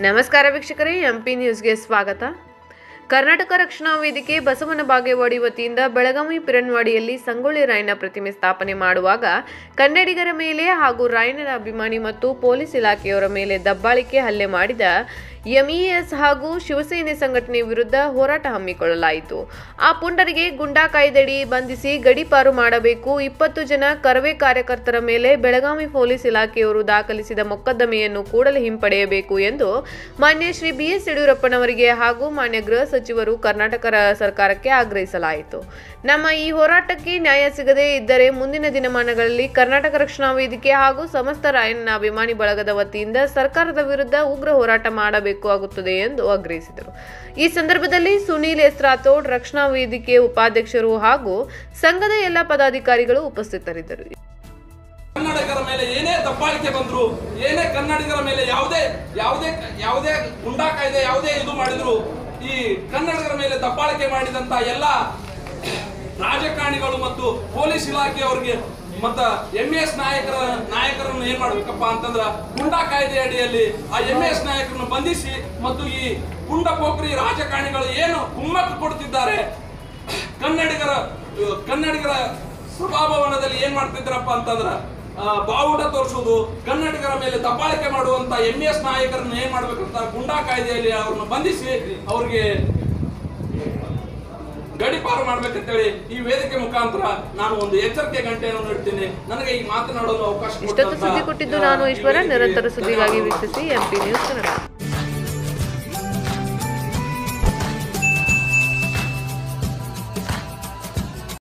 ನಮಸ್ಕಾರ ವೀಕ್ಷಕರೇ ಎಂಪಿ ನ್ಯೂಸ್ಗೆ ಸ್ವಾಗತ. ಕರ್ನಾಟಕ ರಕ್ಷಣಾ ವೇದಿಕೆ ಬಸವನ ಬಾಗೇವಾಡಿ ವತಿಯಿಂದ ಬೆಳಗಾವಿ ಪಿರಣ್ವಾಡಿಯಲ್ಲಿ ಸಂಗೊಳ್ಳಿ ರಾಯಣ್ಣ ಪ್ರತಿಮೆ ಸ್ಥಾಪನೆ ಮಾಡುವಾಗ ಕನ್ನಡಿಗರ ಮೇಲೆ ಹಾಗೂ ರಾಯಣ್ಣನ ಅಭಿಮಾನಿ ಮತ್ತು ಪೊಲೀಸ್ ಇಲಾಖೆಯವರ ಮೇಲೆ ದಬ್ಬಾಳಿಕೆ ಹಲ್ಲೆ ಮಾಡಿದ ಎಂಇಎಸ್ ಹಾಗೂ ಶಿವಸೇನೆ ಸಂಘಟನೆ ವಿರುದ್ಧ ಹೋರಾಟ ಹಮ್ಮಿಕೊಳ್ಳಲಾಯಿತು. ಆ ಪುಂಡರಿಗೆ ಗುಂಡಾ ಕಾಯ್ದೆಡಿ ಬಂಧಿಸಿ ಗಡಿಪಾರು ಮಾಡಬೇಕು, ಇಪ್ಪತ್ತು ಜನ ಕರವೇ ಕಾರ್ಯಕರ್ತರ ಮೇಲೆ ಬೆಳಗಾವಿ ಪೊಲೀಸ್ ಇಲಾಖೆಯವರು ದಾಖಲಿಸಿದ ಮೊಕದ್ದಮೆಯನ್ನು ಕೂಡಲೇ ಹಿಂಪಡೆಯಬೇಕು ಎಂದು ಮಾನ್ಯ ಶ್ರೀ ಬಿಎಸ್ ಯಡಿಯೂರಪ್ಪನವರಿಗೆ ಹಾಗೂ ಮಾನ್ಯ ಗೃಹ ಸಚಿವರು ಕರ್ನಾಟಕ ಸರ್ಕಾರಕ್ಕೆ ಆಗ್ರಹಿಸಲಾಯಿತು. ನಮ್ಮ ಈ ಹೋರಾಟಕ್ಕೆ ನ್ಯಾಯ ಸಿಗದೇ ಇದ್ದರೆ ಮುಂದಿನ ದಿನಮಾನಗಳಲ್ಲಿ ಕರ್ನಾಟಕ ರಕ್ಷಣಾ ವೇದಿಕೆ ಹಾಗೂ ಸಮಸ್ತ ರಾಯಣ್ಣ ಅಭಿಮಾನಿ ಬಳಗದ ವತಿಯಿಂದ ಸರ್ಕಾರದ ವಿರುದ್ಧ ಉಗ್ರ ಹೋರಾಟ ಮಾಡಬೇಕು ಆಗುತ್ತದೆ ಎಂದು ಆಗ್ರಹಿಸಿದರು. ಈ ಸಂದರ್ಭದಲ್ಲಿ ಸುನೀಲ್ ಎಸ್ ರಾಥೋಡ್ ರಕ್ಷಣಾ ವೇದಿಕೆ ಉಪಾಧ್ಯಕ್ಷರು ಹಾಗೂ ಸಂಘದ ಎಲ್ಲ ಪದಾಧಿಕಾರಿಗಳು ಉಪಸ್ಥಿತರಿದ್ದರು. ಕನ್ನಡಿಗರ ಮೇಲೆ ಏನೇ ದಬ್ಬಾಳಿಕೆ ಬಂದ್ರು, ಏನೇ ಕನ್ನಡಿಗರ ಮೇಲೆ ಯಾವುದೇ ಯಾವುದೇ ಯಾವುದೇ ಗುಂಡಾ ಕಾಯ್ದೆ, ಯಾವುದೇ ಇದು ಮಾಡಿದ್ರು ಈ ಕನ್ನಡಿಗರ ಮೇಲೆ ದಬ್ಬಾಳಿಕೆ ಮಾಡಿದಂತ ಎಲ್ಲ ರಾಜಕಾರಣಿಗಳು ಮತ್ತು ಪೊಲೀಸ್ ಇಲಾಖೆಯವರಿಗೆ ಮತ್ತ ಎಂ ಎಸ್ ನಾಯಕರ ನಾಯಕರನ್ನು ಏನ್ ಮಾಡ್ಬೇಕಪ್ಪ ಅಂತಂದ್ರ ಗುಂಡಾ ಕಾಯ್ದೆ ಅಡಿಯಲ್ಲಿ ಆ ಎಂ ಎಸ್ ನಾಯಕರನ್ನು ಬಂಧಿಸಿ ಮತ್ತು ಈ ಗುಂಡ ಪೋಖ್ರಿ ರಾಜಕಾರಣಿಗಳು ಏನು ಕುಮ್ಮಕ್ಕು ಕೊಡ್ತಿದ್ದಾರೆ ಕನ್ನಡಿಗರ ಕನ್ನಡಿಗರ ಸಭಾಭವನದಲ್ಲಿ ಏನ್ ಮಾಡ್ತಿದ್ರಪ್ಪ ಅಂತಂದ್ರ ಬಾವುಟ ತೋರಿಸುವುದು ಕನ್ನಡಿಗರ ಮೇಲೆ ದಬ್ಬಾಳಿಕೆ ಮಾಡುವಂತ ಎಂ ಎಸ್ ನಾಯಕರನ್ನ ಏನ್ ಮಾಡ್ಬೇಕಂತ ಗುಂಡಾ ಕಾಯ್ದೆಯಲ್ಲಿ ಅವ್ರನ್ನ ಬಂಧಿಸಿ ಅವ್ರಿಗೆ ಗಡಿಪಾರು ಮಾಡ್ಬೇಕಂತೇಳಿ ಈ ವೇದಿಕೆ ಮುಖಾಂತರ ನಾನು ಒಂದು ಎಚ್ಚರಿಕೆ ಗಂಟೆಯನ್ನು ನೀಡ್ತೀನಿ. ನನಗೆ ಈ ಮಾತನಾಡಲು ಅವಕಾಶ ಇಷ್ಟೊತ್ತು ಸುದ್ದಿ ಕೊಟ್ಟಿದ್ದು ನಾನು ಈಶ್ವರ. ನಿರಂತರ ಸುದ್ದಿಗಾಗಿ. ವೀಕ್ಷಿಸಿ ಎಂಪಿ ನ್ಯೂಸ್ ಕನ್ನಡ.